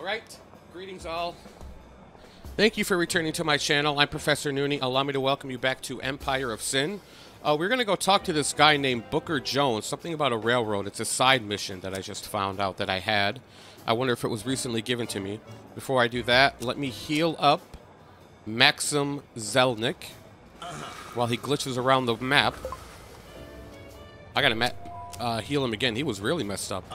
All right. Greetings, all. Thank you for returning to my channel. I'm Professor Noonie. Allow me to welcome you back to Empire of Sin. Uh, we're going to go talk to this guy named Booker Jones. Something about a railroad. It's a side mission that I just found out that I had. I wonder if it was recently given to me. Before I do that, let me heal up Maxim Zelnick while he glitches around the map. I got to uh, heal him again. He was really messed up.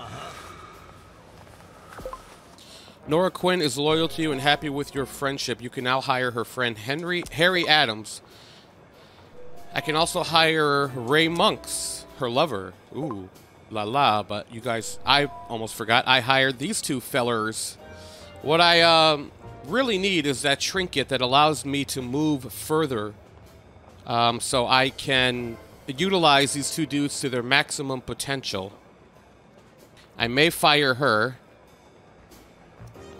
Nora Quinn is loyal to you and happy with your friendship. You can now hire her friend Henry Harry Adams. I can also hire Ray Monks, her lover. Ooh, la la. But you guys, I almost forgot. I hired these two fellers. What I um, really need is that trinket that allows me to move further, um, so I can utilize these two dudes to their maximum potential. I may fire her.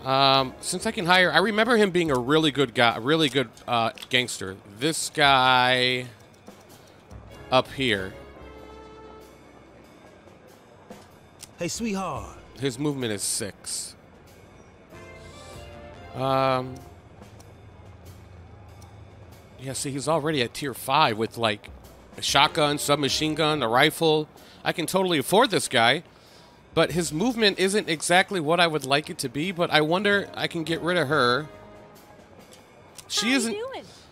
Um, since I can hire, I remember him being a really good guy, a really good uh, gangster. This guy up here. Hey, sweetheart. His movement is six. Um. Yeah, see, he's already at tier five with like a shotgun, submachine gun, a rifle. I can totally afford this guy. But his movement isn't exactly what I would like it to be, but I wonder I can get rid of her. She How isn't?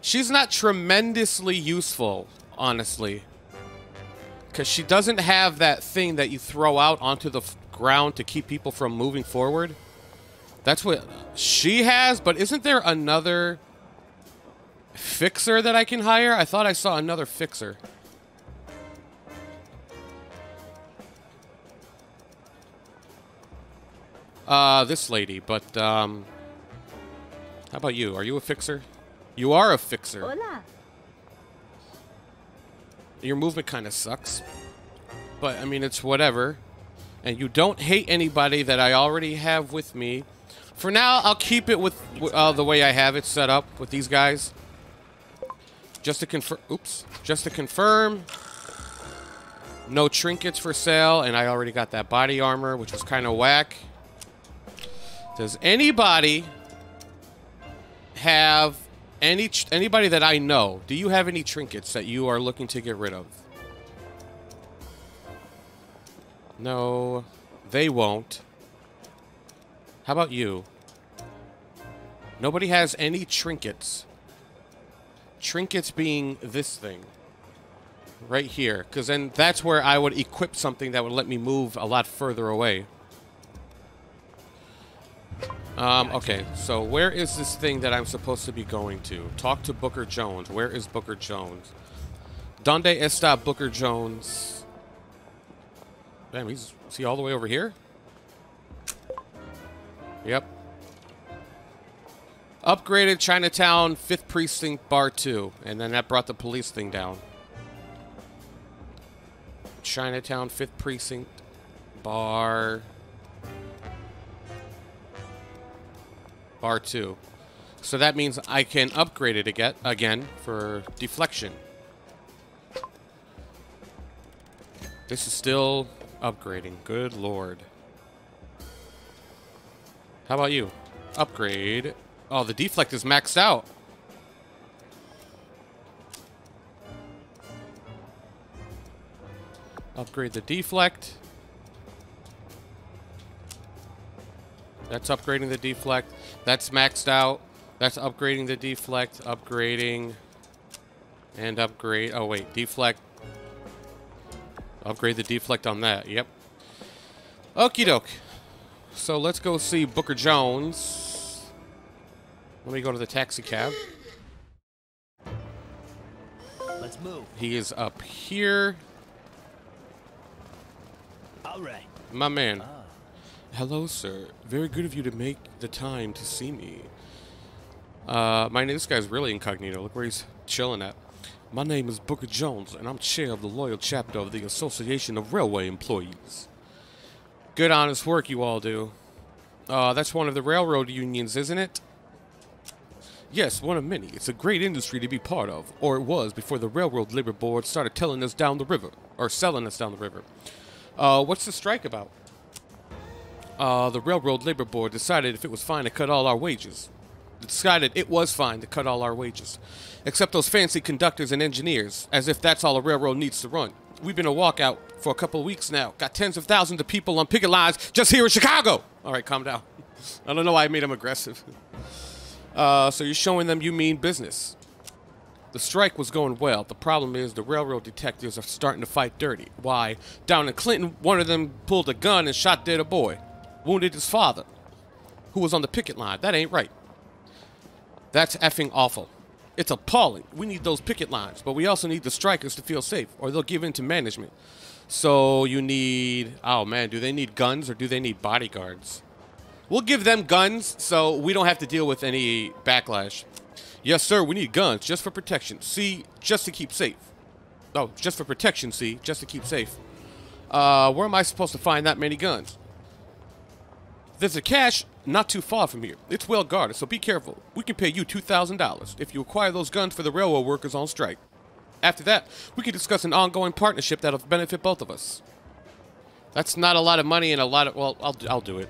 She's not tremendously useful, honestly. Cuz she doesn't have that thing that you throw out onto the ground to keep people from moving forward. That's what she has, but isn't there another fixer that I can hire? I thought I saw another fixer. Uh, this lady, but, um... How about you? Are you a fixer? You are a fixer. Hola. Your movement kind of sucks. But, I mean, it's whatever. And you don't hate anybody that I already have with me. For now, I'll keep it with uh, the way I have it set up with these guys. Just to confirm... Oops. Just to confirm... No trinkets for sale, and I already got that body armor, which was kind of whack. Does anybody have any anybody that I know? Do you have any trinkets that you are looking to get rid of? No, they won't. How about you? Nobody has any trinkets. Trinkets being this thing. Right here. Because then that's where I would equip something that would let me move a lot further away. Um, okay, so where is this thing that I'm supposed to be going to? Talk to Booker Jones. Where is Booker Jones? Donde está Booker Jones? Damn, he's is he all the way over here? Yep. Upgraded Chinatown 5th Precinct Bar 2. And then that brought the police thing down. Chinatown 5th Precinct Bar Bar 2. So that means I can upgrade it again, again for deflection. This is still upgrading. Good lord. How about you? Upgrade. Oh, the deflect is maxed out. Upgrade the deflect. That's upgrading the deflect. That's maxed out. That's upgrading the deflect. Upgrading. And upgrade. Oh, wait. Deflect. Upgrade the deflect on that. Yep. Okie doke. So let's go see Booker Jones. Let me go to the taxi cab. Let's move. He is up here. All right. My man. Hello, sir. Very good of you to make the time to see me. Uh, my name, this guy's really incognito. Look where he's chilling at. My name is Booker Jones, and I'm chair of the loyal chapter of the Association of Railway Employees. Good, honest work you all do. Uh, that's one of the railroad unions, isn't it? Yes, one of many. It's a great industry to be part of, or it was before the Railroad Labor Board started telling us down the river, or selling us down the river. Uh, what's the strike about? Uh, the Railroad Labor Board decided if it was fine to cut all our wages. Decided it was fine to cut all our wages. Except those fancy conductors and engineers, as if that's all a railroad needs to run. We've been a walkout for a couple weeks now. Got tens of thousands of people on picket lines just here in Chicago. All right, calm down. I don't know why I made him aggressive. Uh, so you're showing them you mean business. The strike was going well. The problem is the railroad detectives are starting to fight dirty. Why? Down in Clinton, one of them pulled a gun and shot dead a boy. Wounded his father, who was on the picket line. That ain't right. That's effing awful. It's appalling. We need those picket lines, but we also need the strikers to feel safe, or they'll give in to management. So you need... Oh, man, do they need guns or do they need bodyguards? We'll give them guns so we don't have to deal with any backlash. Yes, sir, we need guns just for protection. See, just to keep safe. Oh, just for protection, see, just to keep safe. Uh, where am I supposed to find that many guns? There's a cache not too far from here. It's well guarded, so be careful. We can pay you $2,000 if you acquire those guns for the railroad workers on strike. After that, we can discuss an ongoing partnership that'll benefit both of us. That's not a lot of money and a lot of... Well, I'll, I'll do it.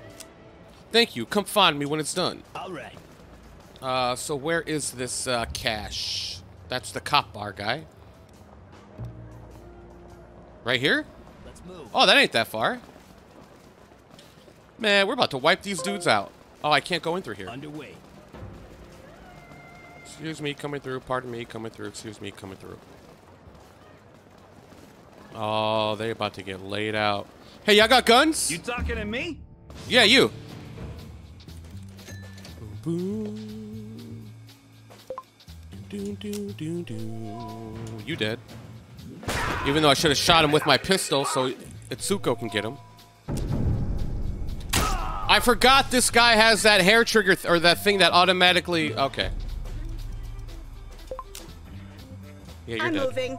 Thank you. Come find me when it's done. All right. Uh, so where is this uh, cache? That's the cop bar guy. Right here? Let's move. Oh, that ain't that far. Man, we're about to wipe these dudes out. Oh, I can't go in through here. Underway. Excuse me, coming through. Pardon me, coming through. Excuse me, coming through. Oh, they about to get laid out. Hey, y'all got guns? You talking to me? yeah, you. Boom. boom. Do, do, do, do. You dead. Even though I should have shot him with my pistol so Itsuko can get him. I forgot this guy has that hair trigger th or that thing that automatically. Okay. Yeah, you're I'm dead. moving.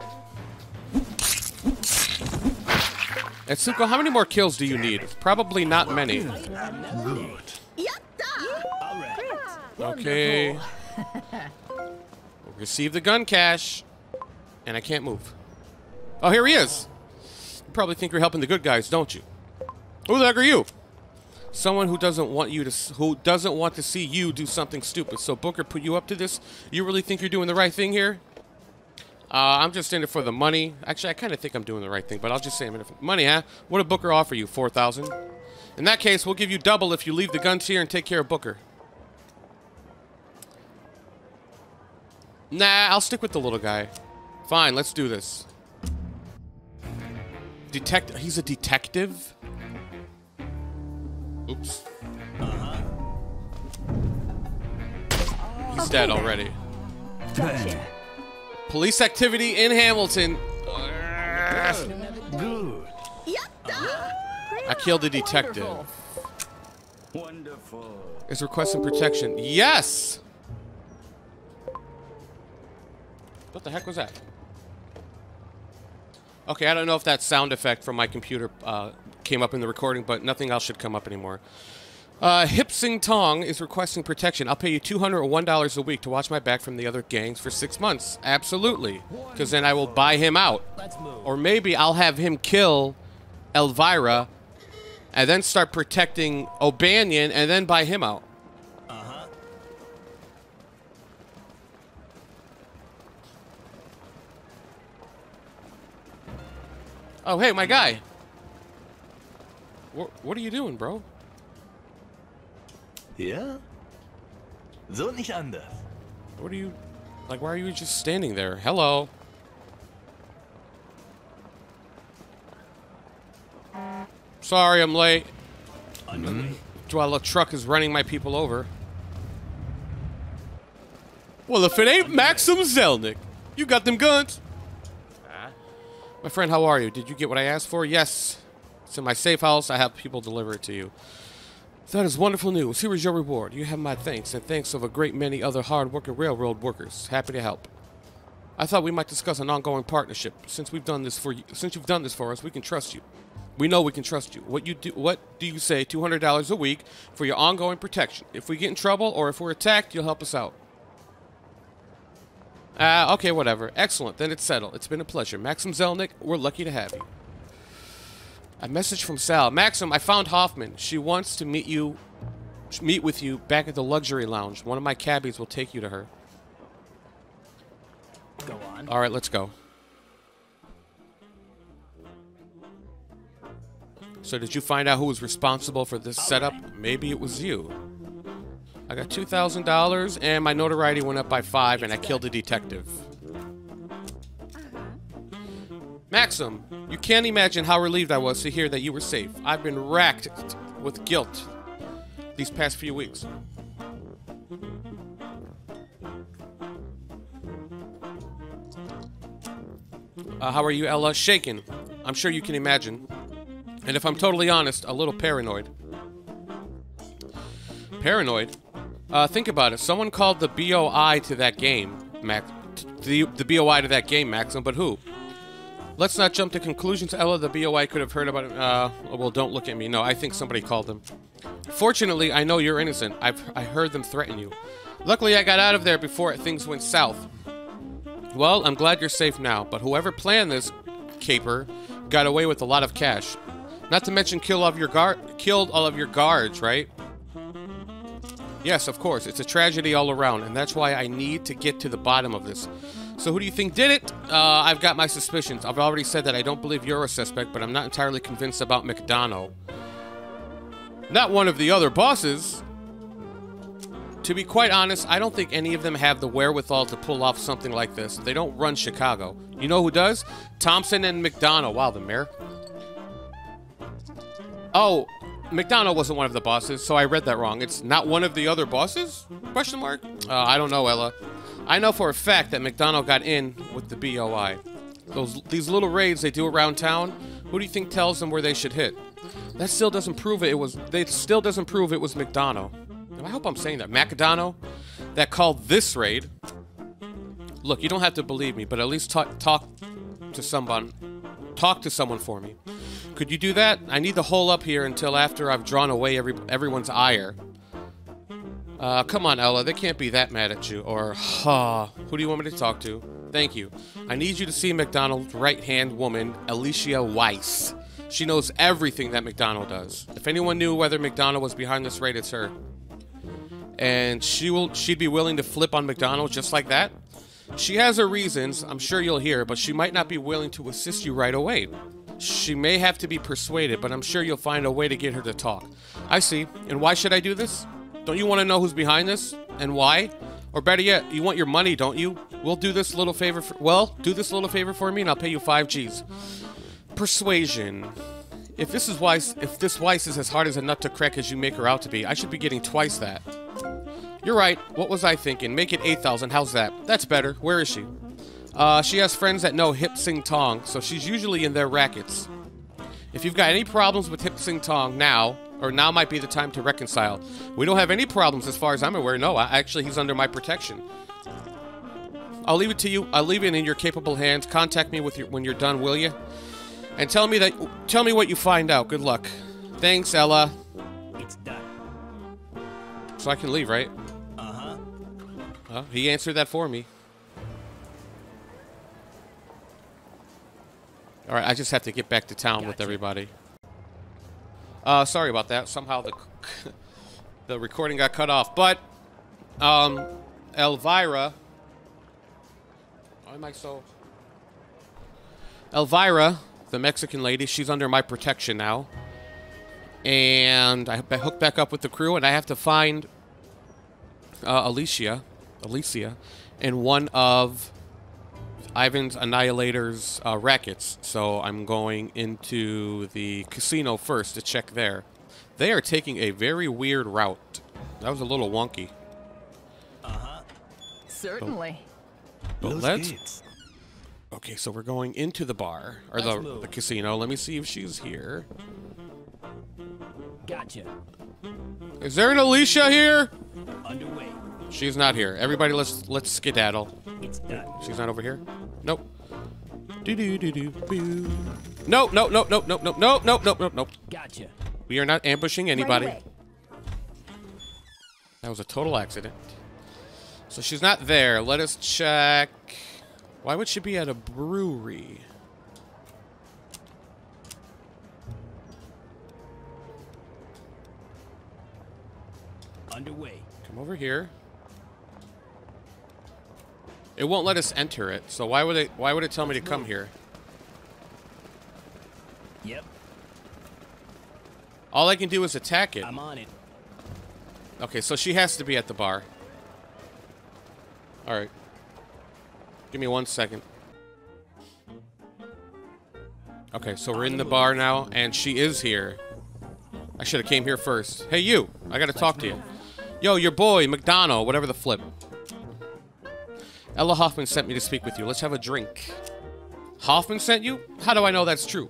Itsuko, how many more kills do you need? Probably not many. Yatta! Okay. Receive the gun cache. And I can't move. Oh, here he is. You probably think you're helping the good guys, don't you? Who the heck are you? Someone who doesn't want you to who doesn't want to see you do something stupid. So Booker put you up to this? You really think you're doing the right thing here? Uh, I'm just in it for the money. Actually, I kind of think I'm doing the right thing, but I'll just say I'm in it for money, huh? What did Booker offer you? 4000 In that case, we'll give you double if you leave the guns here and take care of Booker. Nah, I'll stick with the little guy. Fine, let's do this. Detect. He's a detective. Oops. He's dead already. Police activity in Hamilton. Good. I killed a detective. Wonderful. Is requesting protection. Yes! What the heck was that? Okay, I don't know if that sound effect from my computer uh, came up in the recording, but nothing else should come up anymore. Uh, Hip Sing Tong is requesting protection. I'll pay you $201 a week to watch my back from the other gangs for six months. Absolutely. Because then I will buy him out. Or maybe I'll have him kill Elvira and then start protecting O'Banion and then buy him out. Uh-huh. Oh, hey, my guy. What, what are you doing, bro? Yeah? So nicht anders. What are you... Like, why are you just standing there? Hello. Sorry, I'm late. Underway. Mm-hmm. While a truck is running my people over. Well, if it ain't Maxim Zelnick, you got them guns. My friend, how are you? Did you get what I asked for? Yes. In my safe house. I have people deliver it to you. That is wonderful news. Here is your reward. You have my thanks and thanks of a great many other hard-working railroad workers. Happy to help. I thought we might discuss an ongoing partnership. Since we've done this for you, since you've done this for us, we can trust you. We know we can trust you. What you do? What do you say? Two hundred dollars a week for your ongoing protection. If we get in trouble or if we're attacked, you'll help us out. Ah, okay, whatever. Excellent. Then it's settled. It's been a pleasure. Maxim Zelnick, we're lucky to have you. A message from Sal. Maxim, I found Hoffman. She wants to meet you, meet with you back at the luxury lounge. One of my cabbies will take you to her. Go on. All right, let's go. So did you find out who was responsible for this setup? Maybe it was you. I got $2,000 and my notoriety went up by 5 and I killed a detective. Maxim, you can't imagine how relieved I was to hear that you were safe. I've been racked with guilt these past few weeks. Uh, how are you, Ella? Shaken. I'm sure you can imagine. And if I'm totally honest, a little paranoid. Paranoid? Uh, think about it. Someone called the BOI to that game, Max. The, the BOI to that game, Maxim, but who? Let's not jump to conclusions, Ella. The BOI could have heard about it. Uh, well, don't look at me. No, I think somebody called them. Fortunately, I know you're innocent. I've I heard them threaten you. Luckily, I got out of there before things went south. Well, I'm glad you're safe now, but whoever planned this caper got away with a lot of cash. Not to mention kill all of your guard killed all of your guards, right? Yes, of course. It's a tragedy all around, and that's why I need to get to the bottom of this. So who do you think did it? Uh, I've got my suspicions. I've already said that I don't believe you're a suspect, but I'm not entirely convinced about McDonough. Not one of the other bosses. To be quite honest, I don't think any of them have the wherewithal to pull off something like this. They don't run Chicago. You know who does? Thompson and McDonough. Wow, the mayor. Oh, McDonough wasn't one of the bosses, so I read that wrong. It's not one of the other bosses? Question mark? Uh, I don't know, Ella. I know for a fact that McDonough got in with the BOI. Those these little raids they do around town. Who do you think tells them where they should hit? That still doesn't prove it. It was. They still doesn't prove it was McDonough. I hope I'm saying that. McDonough, that called this raid. Look, you don't have to believe me, but at least talk talk to someone. Talk to someone for me. Could you do that? I need to hole up here until after I've drawn away every everyone's ire. Uh, come on, Ella. They can't be that mad at you. Or, huh. Who do you want me to talk to? Thank you. I need you to see McDonald's right-hand woman, Alicia Weiss. She knows everything that McDonald does. If anyone knew whether McDonald was behind this raid, it's her. And she will she'd be willing to flip on McDonald just like that? She has her reasons, I'm sure you'll hear, but she might not be willing to assist you right away. She may have to be persuaded, but I'm sure you'll find a way to get her to talk. I see. And why should I do this? Don't you want to know who's behind this? And why? Or better yet, you want your money, don't you? We'll do this little favor for- Well, do this little favor for me and I'll pay you 5 Gs. Persuasion. If this is Weiss, if this Weiss is as hard as a nut to crack as you make her out to be, I should be getting twice that. You're right. What was I thinking? Make it 8,000. How's that? That's better. Where is she? Uh, she has friends that know Hip Sing Tong, so she's usually in their rackets. If you've got any problems with Hip Sing Tong now, or now might be the time to reconcile. We don't have any problems as far as I'm aware. No, I, actually, he's under my protection. I'll leave it to you. I'll leave it in your capable hands. Contact me with your, when you're done, will you? And tell me that. Tell me what you find out. Good luck. Thanks, Ella. It's done. So I can leave, right? Uh-huh. Well, he answered that for me. All right, I just have to get back to town with everybody. Uh, sorry about that. Somehow the the recording got cut off, but um, Elvira. Why am I so? Elvira, the Mexican lady, she's under my protection now, and I, hooked back up with the crew, and I have to find uh, Alicia, Alicia, and one of Ivan's Annihilator's uh, rackets. So I'm going into the casino first to check there. They are taking a very weird route. That was a little wonky. Certainly. But Los let's. geht's. Okay, so we're going into the bar or Let's the move. the casino. Let me see if she's here. Gotcha. Is there an Alicia here? Underway. She's not here. Everybody, let's let's skedaddle. It's done. She's not over here. Nope. Do do do do boo. No no no no no no no no no no no. Gotcha. We are not ambushing anybody. That was a total accident. So she's not there. Let us check. Why would she be at a brewery? Underway. Come over here. It won't let us enter it, so why would it why would it tell me to come here? Yep, All I can do is attack it. I'm on it. Okay, so she has to be at the bar. Alright. Give me one second. Okay, so we're in the bar now, and she is here. I should have came here first. Hey, you! I gotta talk to you. Yo, your boy, McDonald, whatever the flip. Ella Hoffman sent me to speak with you. Let's have a drink. Hoffman sent you? How do I know that's true?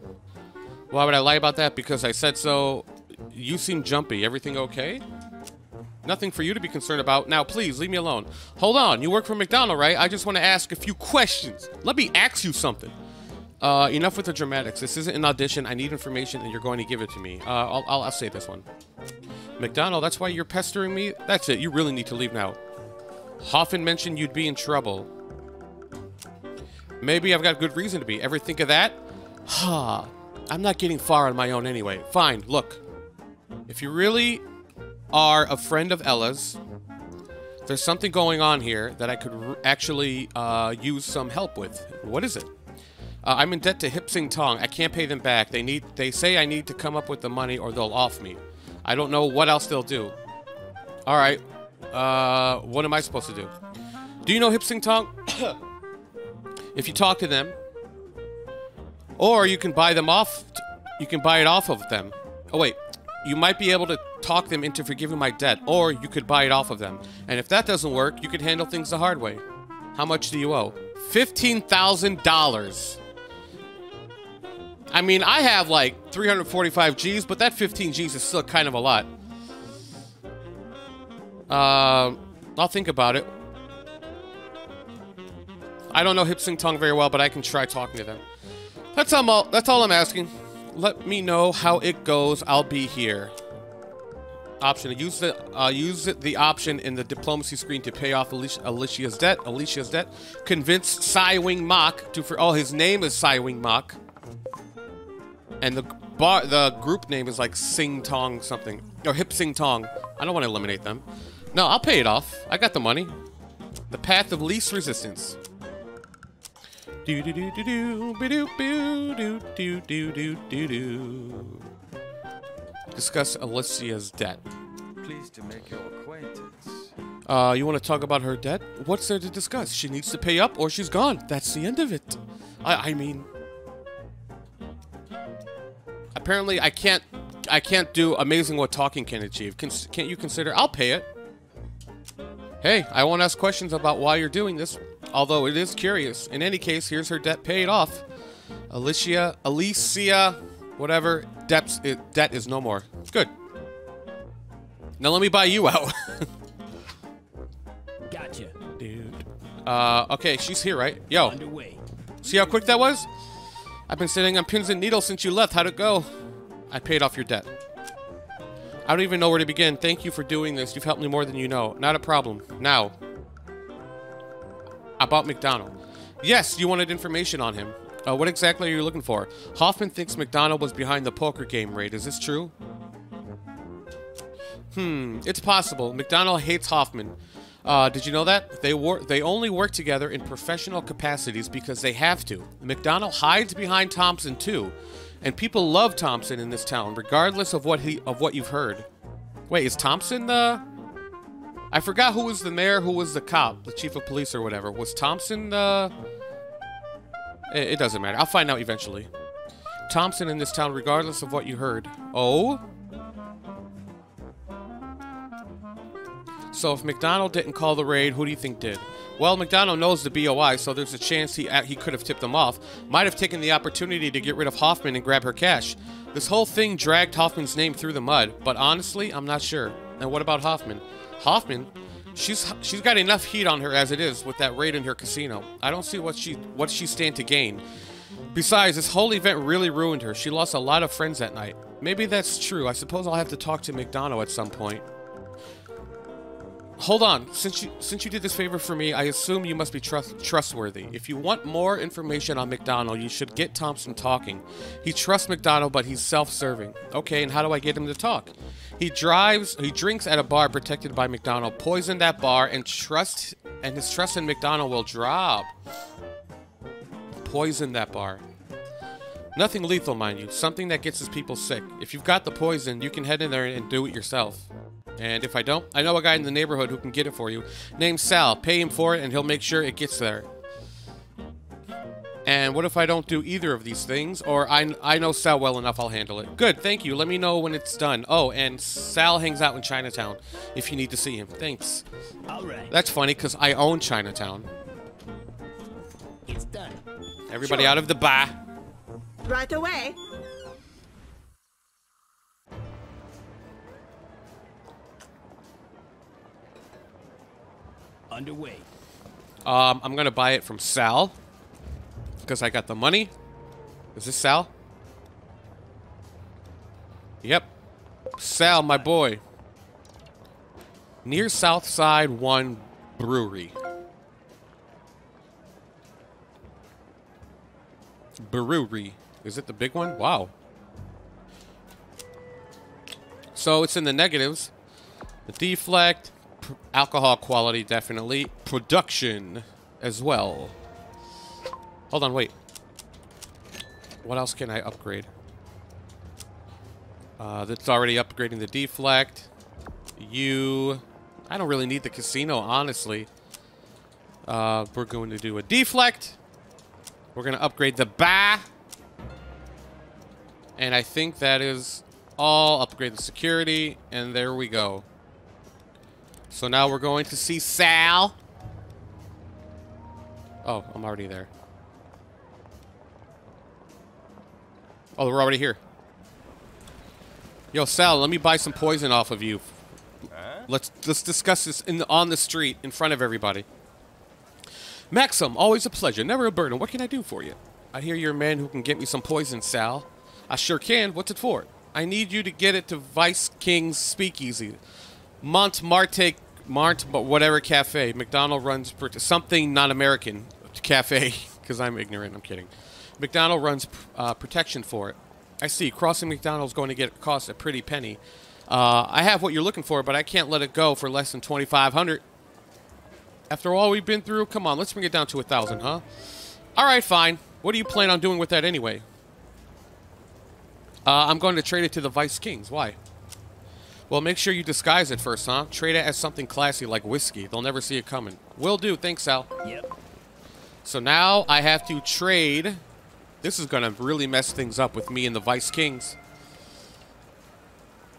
Why would I lie about that? Because I said so. You seem jumpy. Everything okay? Nothing for you to be concerned about. Now, please, leave me alone. Hold on. You work for McDonald, right? I just want to ask a few questions. Let me ask you something. Uh, enough with the dramatics. This isn't an audition. I need information, and you're going to give it to me. Uh, I'll, I'll, I'll say this one. McDonald, that's why you're pestering me? That's it. You really need to leave now. Hoffman mentioned you'd be in trouble. Maybe I've got good reason to be. Ever think of that? Ha. I'm not getting far on my own anyway. Fine, look. If you really are a friend of Ella's, there's something going on here that I could actually uh, use some help with. What is it? Uh, I'm in debt to Hip Sing Tong. I can't pay them back. They need. They say I need to come up with the money or they'll off me. I don't know what else they'll do. All right. Uh, what am I supposed to do? Do you know Hip Sing Tong? if you talk to them, or you can buy them off. You can buy it off of them. Oh wait, you might be able to talk them into forgiving my debt, or you could buy it off of them. And if that doesn't work, you could handle things the hard way. How much do you owe? Fifteen thousand dollars. I mean, I have like 345 G's, but that 15 G's is still kind of a lot. Um, I'll think about it. I don't know Hip Sing Tong very well, but I can try talking to them. That's all. That's all I'm asking. Let me know how it goes. I'll be here. Option: Use the uh, use the option in the diplomacy screen to pay off Alicia, Alicia's debt. Alicia's debt. Convince Sai Wing Mok to for. Oh, his name is Sai Wing Mok. And the bar, the group name is like Sing Tong something or Hip Sing Tong. I don't want to eliminate them. No, I'll pay it off. I got the money. The path of least resistance. Do do do do do do do do do do do do. Discuss Alicia's debt. Pleased to make your acquaintance. Uh, you want to talk about her debt? What's there to discuss? She needs to pay up or she's gone. That's the end of it. I, I mean, apparently I can't, I can't do amazing what talking can achieve. Can, can't you consider? I'll pay it. Hey, I won't ask questions about why you're doing this, although it is curious. In any case, here's her debt paid off. Alicia, Alicia, whatever, debts, it, debt is no more. Good. Now let me buy you out. Gotcha. Dude. Uh, okay, she's here, right? Yo, Underway. see how quick that was? I've been sitting on pins and needles since you left. How'd it go? I paid off your debt. I don't even know where to begin. Thank you for doing this. You've helped me more than you know. Not a problem. Now, about McDonald. Yes, you wanted information on him. Uh, what exactly are you looking for? Hoffman thinks McDonald was behind the poker game raid. Is this true? Hmm, it's possible. McDonald hates Hoffman. Uh, did you know that? They work. They only work together in professional capacities because they have to. McDonald hides behind Thompson too, and people love Thompson in this town, regardless of what he of what you've heard. Wait, is Thompson the? I forgot who was the mayor, who was the cop, the chief of police or whatever. Was Thompson the? It, it doesn't matter. I'll find out eventually. Thompson in this town, regardless of what you heard. Oh. So if McDonald didn't call the raid, who do you think did? Well, McDonald knows the BOI, so there's a chance he he could have tipped them off. Might have taken the opportunity to get rid of Hoffman and grab her cash. This whole thing dragged Hoffman's name through the mud, but honestly, I'm not sure. And what about Hoffman? Hoffman, she's she's got enough heat on her as it is with that raid in her casino. I don't see what she what she stand to gain. Besides, this whole event really ruined her. She lost a lot of friends that night. Maybe that's true. I suppose I'll have to talk to McDonald at some point. Hold on. Since you since you did this favor for me, I assume you must be trust, trustworthy. If you want more information on McDonald, you should get Thompson talking. He trusts McDonald, but he's self-serving. Okay, and how do I get him to talk? He drives, he drinks at a bar protected by McDonald, poison that bar, and trust, and his trust in McDonald will drop. Poison that bar. Nothing lethal, mind you. Something that gets his people sick. If you've got the poison, you can head in there and do it yourself. And if I don't, I know a guy in the neighborhood who can get it for you. Name's Sal. Pay him for it, and he'll make sure it gets there. And what if I don't do either of these things? Or I, I know Sal well enough, I'll handle it. Good, thank you. Let me know when it's done. Oh, and Sal hangs out in Chinatown if you need to see him. Thanks. All right. That's funny, because I own Chinatown. It's done. Everybody Sure. out of the bar. Right away. Underway. Um, I'm gonna buy it from Sal because I got the money. Is this Sal? Yep, Sal, my boy. Near Southside One Brewery. Brewery. Is it the big one? Wow. So it's in the negatives. The deflect, alcohol quality definitely, production as well. Hold on, wait. What else can I upgrade? Uh, that's already upgrading the deflect. You, I don't really need the casino, honestly. Uh, we're going to do a deflect. We're going to upgrade the ba. And I think that is all. Upgrade the security, and there we go. So now we're going to see Sal. Oh, I'm already there. Oh, we're already here. Yo, Sal, let me buy some poison off of you. Let's let's discuss this in the, on the street in front of everybody. Maxim, always a pleasure, never a burden. What can I do for you? I hear you're a man who can get me some poison, Sal. I sure can. What's it for? I need you to get it to Vice King's Speakeasy. Montmartre, Mont, but whatever cafe. McDonald runs something not American cafe because I'm ignorant. I'm kidding. McDonald runs uh, protection for it. I see. Crossing McDonald's going to get cost a pretty penny. Uh, I have what you're looking for, but I can't let it go for less than 2,500. After all we've been through, come on, let's bring it down to a thousand, huh? All right, fine. What do you plan on doing with that anyway? Uh, I'm going to trade it to the Vice Kings. Why? Well, make sure you disguise it first, huh? Trade it as something classy like whiskey. They'll never see it coming. Will do. Thanks, Sal. Yep. So now I have to trade. This is going to really mess things up with me and the Vice Kings.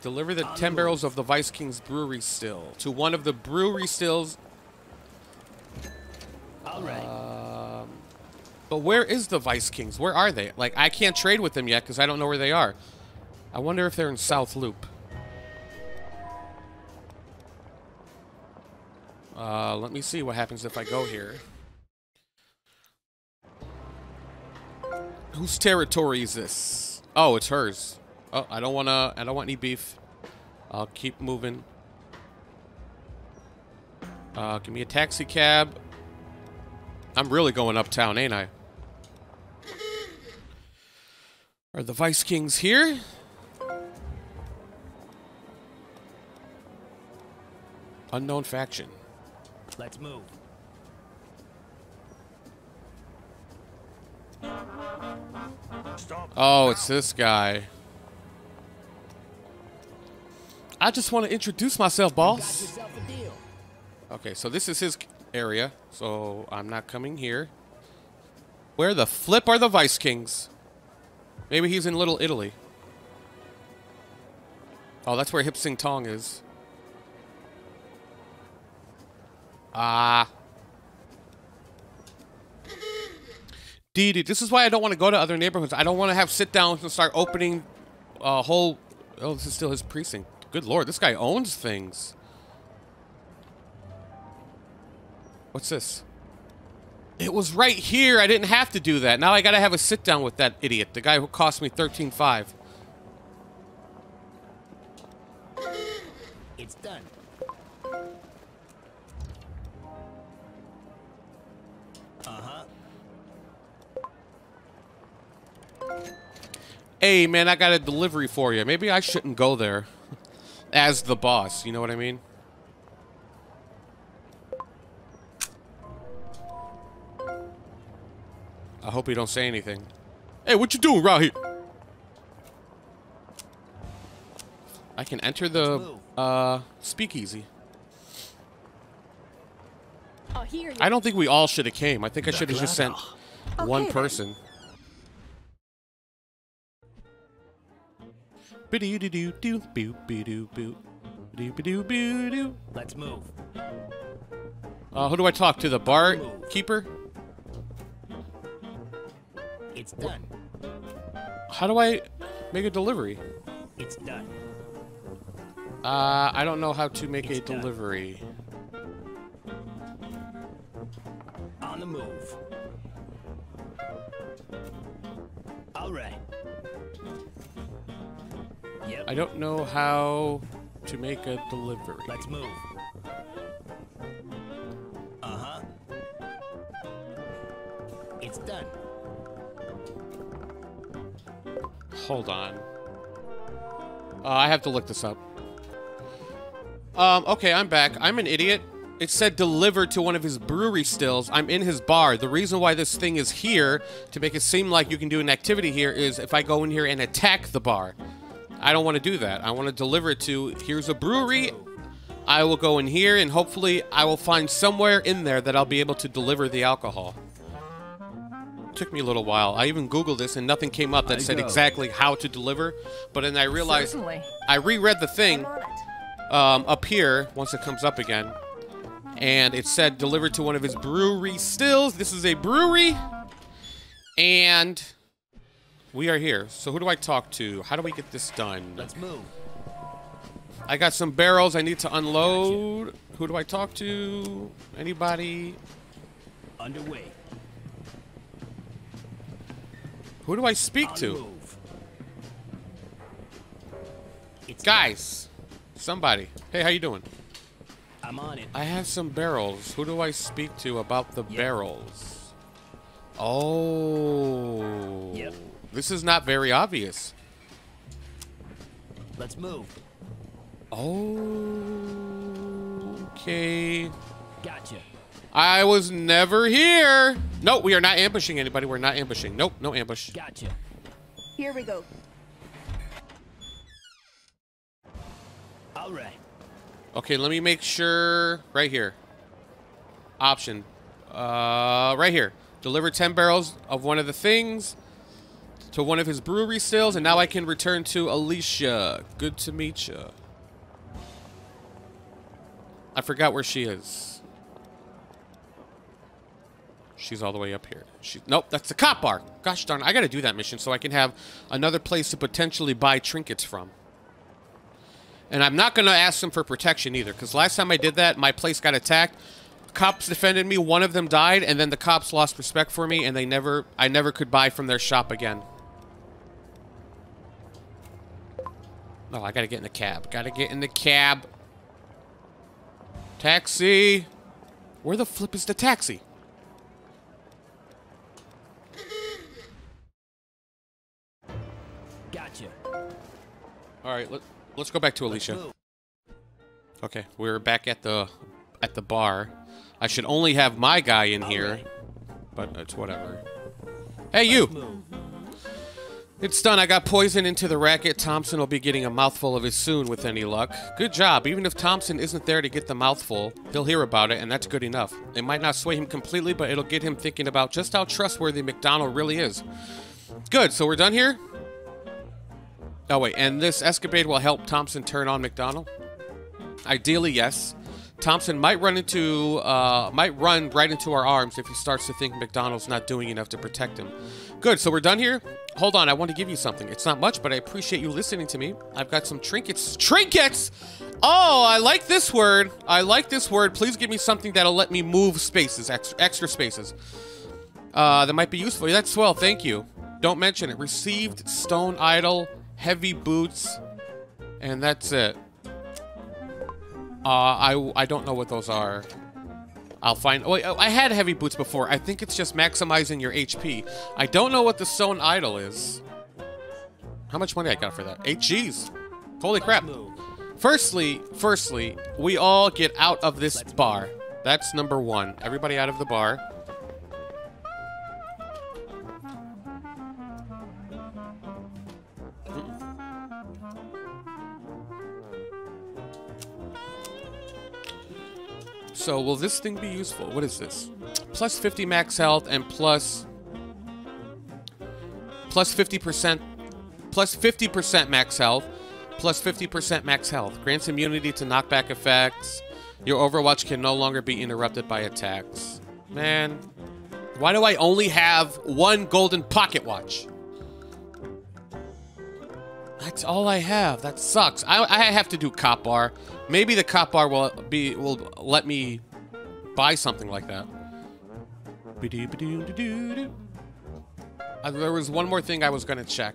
Deliver the 10 barrels of the Vice King's brewery still to one of the brewery stills. All right. Um, but where is the Vice Kings? Where are they? Like, I can't trade with them yet because I don't know where they are. I wonder if they're in South Loop. Uh, let me see what happens if I go here. Whose territory is this? Oh, it's hers. Oh, I don't wanna. I don't want any beef. I'll keep moving. Uh, give me a taxi cab. I'm really going uptown, ain't I? Are the Vice Kings here? Unknown faction. Let's move. Stop. Oh, it's this guy. I just want to introduce myself, boss. yourself a deal. Okay, so this is his area, so I'm not coming here. Where the flip are the Vice Kings? Maybe he's in Little Italy. Oh, that's where Hip Sing Tong is. Ah. Dee Dee, this is why I don't want to go to other neighborhoods. I don't want to have sit downs and start opening a whole. Oh, this is still his precinct. Good lord, this guy owns things. What's this? It was right here. I didn't have to do that. Now I gotta have a sit down with that idiot, the guy who cost me thirteen five. It's done. Uh-huh. Hey man, I got a delivery for you. Maybe I shouldn't go there. as the boss. You know what I mean? Hope he don't say anything. Hey, what you doing right here? I can enter the uh, speakeasy. Oh, here I don't think we all should have came. I think I should have just sent one person. Let's move. Uh, who do I talk to? The barkeeper? It's done. How do I make a delivery? It's done. Uh, I don't know how to make a It's done. delivery. On the move. All right. Yep. I don't know how to make a delivery. Let's move. Uh huh. It's done. Hold on. Uh, I have to look this up. Um, okay, I'm back. I'm an idiot. It said delivered to one of his brewery stills. I'm in his bar. The reason why this thing is here, to make it seem like you can do an activity here, is if I go in here and attack the bar. I don't want to do that. I want to deliver it to, here's a brewery. I will go in here and hopefully I will find somewhere in there that I'll be able to deliver the alcohol. Took me a little while. I even Googled this and nothing came up that I said go. exactly how to deliver. But then I realized Certainly. I reread the thing I'm on it. um, up here once it comes up again, and it said delivered to one of his brewery stills. This is a brewery, and we are here. So who do I talk to? How do we get this done? Let's move. I got some barrels I need to unload. Who do I talk to? Anybody? Underway. Who do I speak to? Guys, somebody. Hey, how you doing? I'm on it. I have some barrels. Who do I speak to about the Yep. barrels? Oh. Yep. This is not very obvious. Let's move. Okay. Gotcha. I was never here. No, we are not ambushing anybody. We're not ambushing. Nope, no ambush. Gotcha. Here we go. All right. Okay, let me make sure. Right here. Option. Uh, right here. Deliver 10 barrels of one of the things to one of his brewery stills, and now I can return to Alicia. Good to meet you. I forgot where she is. She's all the way up here. She, nope, that's the cop bar. Gosh darn, I gotta do that mission so I can have another place to potentially buy trinkets from. And I'm not to ask them for protection either, because last time I did that, my place got attacked. Cops defended me. One of them died, and then the cops lost respect for me, and they never, I never could buy from their shop again. Oh, I gotta get in the cab. Gotta get in the cab. Taxi. Where the flip is the taxi? All right, let, let's go back to Alicia. Okay, we're back at the at the bar. I should only have my guy in here, but it's whatever. Hey, you! It's done. I got poison into the racket. Thompson will be getting a mouthful of it soon with any luck. Good job. Even if Thompson isn't there to get the mouthful, he'll hear about it, and that's good enough. It might not sway him completely, but it'll get him thinking about just how trustworthy McDonald really is. Good. So we're done here? Oh, wait. And this escapade will help Thompson turn on McDonald? Ideally, yes. Thompson might run into uh, might run right into our arms if he starts to think McDonald's not doing enough to protect him. Good, so we're done here. Hold on, I want to give you something. It's not much, but I appreciate you listening to me. I've got some trinkets. Trinkets! Oh, I like this word. I like this word. Please give me something that'll let me move spaces, extra, extra spaces. Uh, that might be useful. That's swell. Thank you. Don't mention it. Received stone idol, heavy boots, and that's it. Uh, I, I don't know what those are. I'll find. Wait, oh, I had heavy boots before. I think it's just maximizing your HP. I don't know what the stone idol is. How much money I got for that? Eight G's. Holy crap. Firstly, firstly, we all get out of this bar. That's number one. Everybody out of the bar. So will this thing be useful? What is this? Plus 50 max health and plus plus 50% plus 50% max health plus 50% max health. Grants immunity to knockback effects. Your Overwatch can no longer be interrupted by attacks. Man, why do I only have one golden pocket watch? That's all I have. That sucks. I, I have to do cop bar. Maybe the cop bar will be will let me buy something like that. Uh, there was one more thing I was gonna check.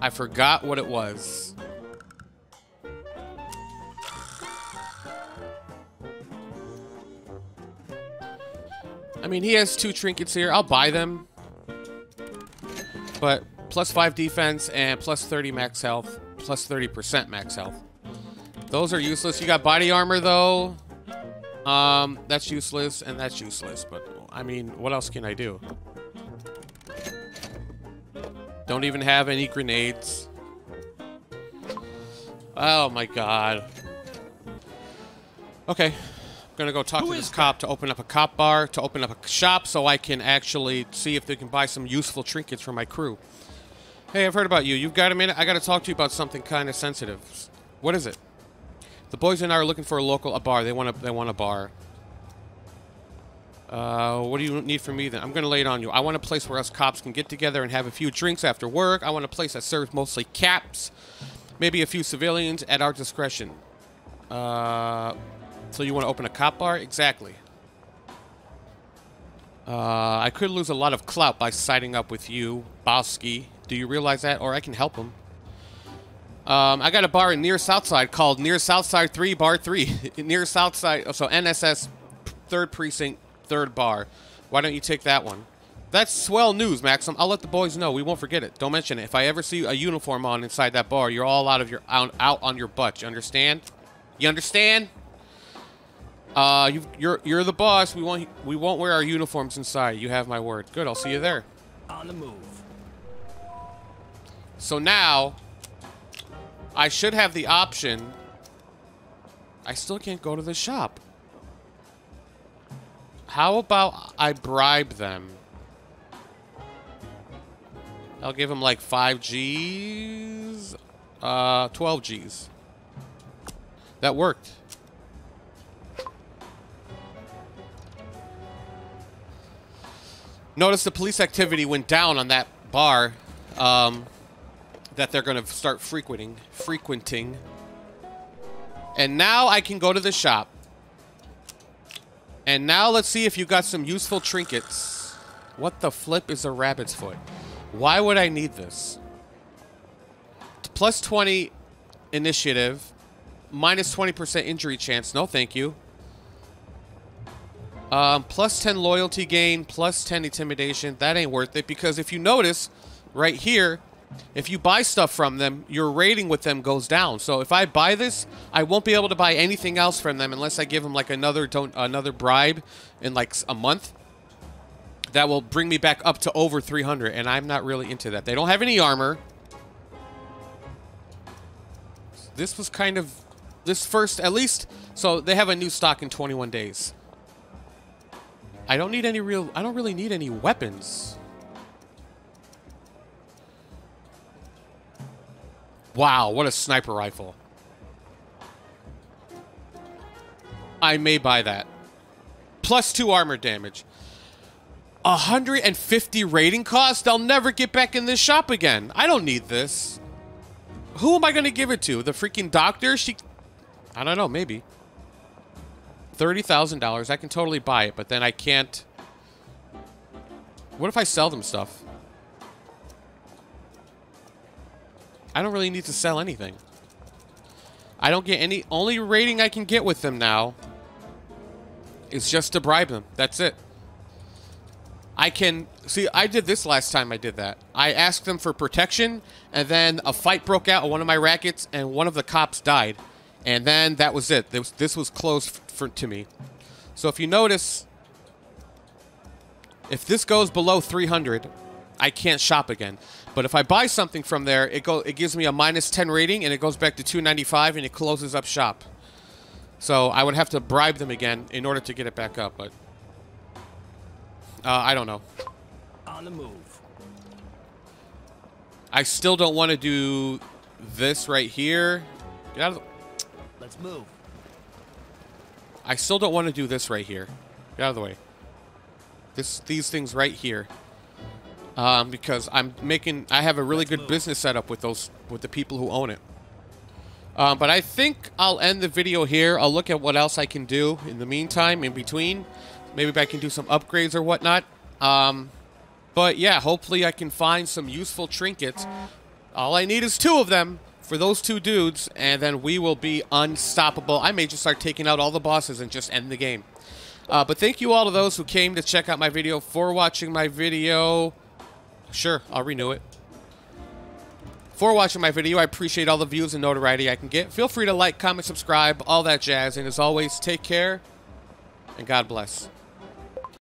I forgot what it was. I mean, he has two trinkets here. I'll buy them. But plus 5 defense and plus 30 max health, plus 30% max health. Those are useless. You got body armor, though. Um, that's useless, and that's useless. But, I mean, what else can I do? Don't even have any grenades. Oh, my God. Okay. I'm gonna go talk Who to this cop to open up a cop bar, to open up a shop so I can actually see if they can buy some useful trinkets for my crew. Hey, I've heard about you. You've got a minute? I gotta talk to you about something kind of sensitive. What is it? The boys and I are looking for a local a bar. They want a they want a bar. Uh, what do you need from me then? I'm gonna lay it on you. I want a place where us cops can get together and have a few drinks after work. I want a place that serves mostly caps, maybe a few civilians at our discretion. Uh, so you want to open a cop bar? Exactly. Uh, I could lose a lot of clout by siding up with you, Bosky. Do you realize that? Or I can help him. Um, I got a bar in near Southside called Near Southside 3 Bar 3. near Southside, so NSS 3rd Precinct 3rd Bar. Why don't you take that one? That's swell news, Maxim. I'll let the boys know. We won't forget it. Don't mention it. If I ever see a uniform on inside that bar, you're all out of your out, out on your butt. You understand? You understand? Uh, you you're you're the boss. We won't we won't wear our uniforms inside. You have my word. Good. I'll see you there. On the move. So now, I should have the option. I still can't go to the shop. How about I bribe them? I'll give them like 5 G's. Uh, 12 G's. That worked. Notice the police activity went down on that bar um, that they're going to start frequenting. Frequenting. And now I can go to the shop. And now let's see if you got some useful trinkets. What the flip is a rabbit's foot? Why would I need this? Plus 20 initiative. Minus 20% injury chance. No, thank you. Um, plus 10 loyalty gain, plus 10 intimidation. That ain't worth it because if you notice right here, if you buy stuff from them, your rating with them goes down. So if I buy this, I won't be able to buy anything else from them unless I give them like another don't another bribe in like a month. That will bring me back up to over 300, and I'm not really into that. They don't have any armor. This was kind of this first, at least. So they have a new stock in 21 days. I don't need any real. I don't really need any weapons. Wow, what a sniper rifle. I may buy that. Plus two armor damage. 150 rating cost? I'll never get back in this shop again. I don't need this. Who am I going to give it to? The freaking doctor? She... I don't know, maybe. $30,000. I can totally buy it, but then I can't... What if I sell them stuff? I don't really need to sell anything. I don't get any... Only rating I can get with them now is just to bribe them. That's it. I can see. I did this last time. I did that. I asked them for protection, and then a fight broke out on one of my rackets, and one of the cops died, and then that was it. This, this was closed for, to me. So if you notice, if this goes below 300, I can't shop again. But if I buy something from there, it go it gives me a minus 10 rating, and it goes back to 295, and it closes up shop. So I would have to bribe them again in order to get it back up, but uh, I don't know. On the move. I still don't want to do this right here. Get out of the, Let's move. I still don't want to do this right here. Get out of the way. This these things right here. Um, because I'm making I have a really good business setup with those with the people who own it. Um, but I think I'll end the video here. I'll look at what else I can do in the meantime, in between. Maybe I can do some upgrades or whatnot. Um, but yeah, hopefully I can find some useful trinkets. All I need is two of them for those two dudes, and then we will be unstoppable. I may just start taking out all the bosses and just end the game. Uh, but thank you all to those who came to check out my video, for watching my video. Sure, I'll renew it. For watching my video, I appreciate all the views and notoriety I can get. Feel free to like, comment, subscribe, all that jazz. And as always, take care, and God bless.